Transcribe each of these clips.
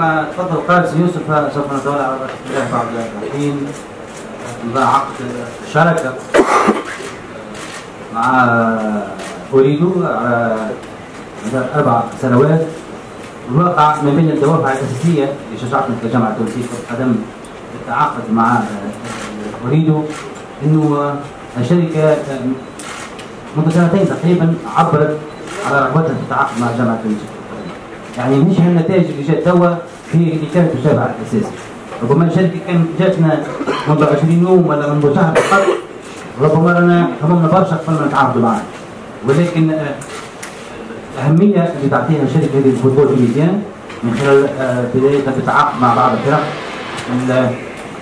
كما تفضل قال يوسف سوف نتولى على الله بعد الحين امضاء عقد شراكه مع اريدو على مدار أربع سنوات. الواقع ما بين الدوافع الأساسية اللي شجعتنا كجامعه التونسيه قدم التعاقد مع اريدو إنه الشركة منذ سنتين تقريبا عبرت على رغبتها في التعاقد مع الجامعة التونسيه يعني مش النتائج اللي جات توا. هي اللي كانت تشابه على الأساس. ربما الشركة كانت جاتنا منذ 20 يوم ولا منذ شهر فقط ربما رانا هممنا برشا قبل ما نتعاقدوا معنا ولكن الاهميه اللي تعطيها الشركة هذه ال football ميديان من خلال بداية بالتعاقد مع بعض الفرق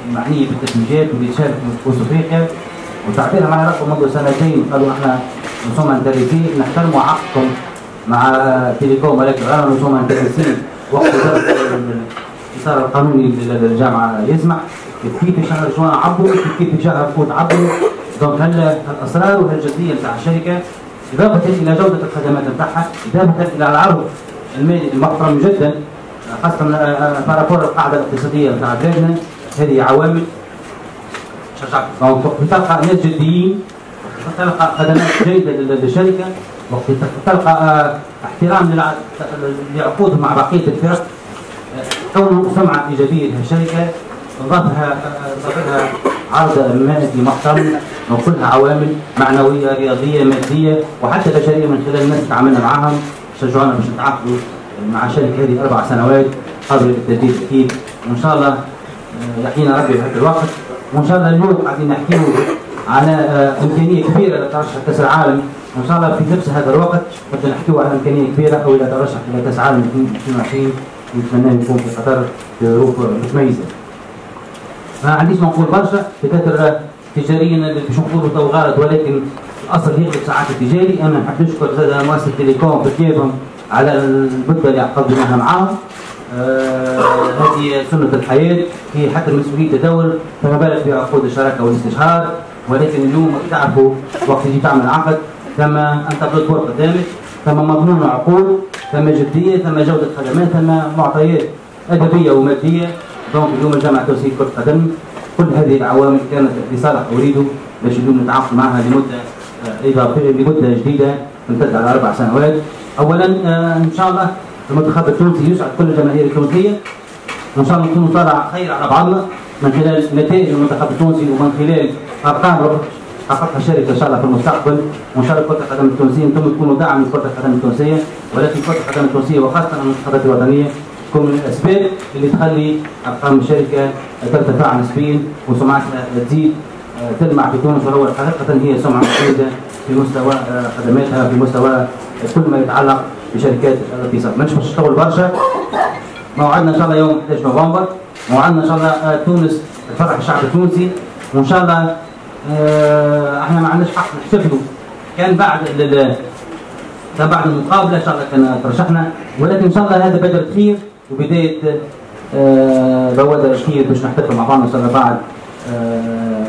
المعنية بالتشجيعات واللي تشارك في كؤوس أفريقيا. وتعطينا معنا رقم منذ سنتين قالوا إحنا nous sommes intéressés نحترموا عقدكم مع تيليكوم ولكن غير nous sommes intéressés وقت الاطار القانوني للجامعة يسمح كيف شهر جوان عبوا كيف شهر فوت عبوا donc هالإصرار والجديه نتاع الشركة إضافة إلى جودة الخدمات نتاعها إضافة إلى العرض المالي المحترم جدا خاصة par rapport القاعدة الاقتصادية نتاع بلادنا هذه عوامل. شجعت تلقى ناس جديين تلقى خدمات جيدة للشركة. وقت تلقى احترام لعقودهم مع بقية الفرق. كون سمعه ايجابيه للشركه اضافها اضافها عرض مادي محترم وكلها عوامل معنوية رياضية مادية وحتى بشريه من خلال الناس اللي تعاملنا معاهم شجعونا باش نتعاقدوا مع الشركة هذه أربع سنوات قبل التجديد أكيد وإن شاء الله يحيينا ربي في هذا الوقت. وإن شاء الله اليوم قاعدين نحكيو على إمكانية كبيرة لترشح كأس العالم. وإن شاء الله في نفس هذا الوقت نبدا نحكيو على إمكانية كبيرة أو إلى ترشح إلى كأس العالم 2022 نتمنى يكون في قطر بظروف متميزة. ما عنديش ما نقول برشا بكثر تجاريا باش نقولوا تو غلط ولكن الأصل يغلب ساعات التجاري. أنا نحب نشكر زادة مؤسسة تيليكوم بكيفهم على المدة اللي عقدناها معاهم. آه هذه سنة الحياة. هي حتى المسؤولية تدور. فما بالك بعقود الشراكة والاستشهار. ولكن اليوم تعرفوا وقت تجي تعمل عقد ثم enveloppe قدامك ثم مضمون عقود ثم جدية ثم جودة خدمات ثم معطيات أدبية ومادية. donc اليوم الجامعة التونسيه كرة قدم كل هذه العوامل كانت لصالح أوريدو باش اليوم نتعاقد معها لمدة اضافيه لمدة جديدة تمتد على أربع سنوات. اولا إن شاء الله المنتخب التونسي يسعد كل الجماهير التونسية. وإن شاء الله نكونوا طالع خير على بعضنا. من خلال نتائج المنتخب التونسي ومن خلال أرقام حققها الشركة إن شاء الله في المستقبل وان شاء الله كرة القدم التونسية أنتم تكونوا داعم لكرة القدم التونسية ولكن كرة القدم التونسية وخاصة المنتخبات الوطنية تكون من الأسباب اللي تخلي أرقام الشركة ترتفع نسبيا وسمعتها تزيد تلمع في تونس وهو حقيقة هي سمعة ممتازه في مستوى خدماتها في مستوى كل ما يتعلق بشركات الاتصال مانيش باش نشتغل برشا. موعدنا إن شاء الله يوم 11 نوفمبر. موعدنا إن شاء الله تونس تفرح الشعب التونسي. وإن شاء الله إحنا ما عندناش حق نحتفلوا. كان بعد كان بعد المقابلة إن شاء الله كان ترشحنا. ولكن إن شاء الله هذا بدر خير وبداية بوادر خير باش نحتفل مع بعضنا إن شاء الله بعد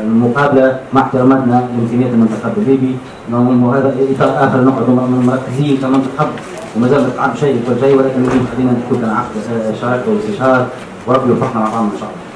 المقابلة مع احتراماتنا لامكانيات المنتخب الليبي وهذا إطار آخر نقعد مركزين كمنتخب وما زال نتعب شيء كل شيء ولكن اليوم خلينا نكون عقد شراكة واستشهاد وربي يوفقنا مع بعضنا إن شاء الله.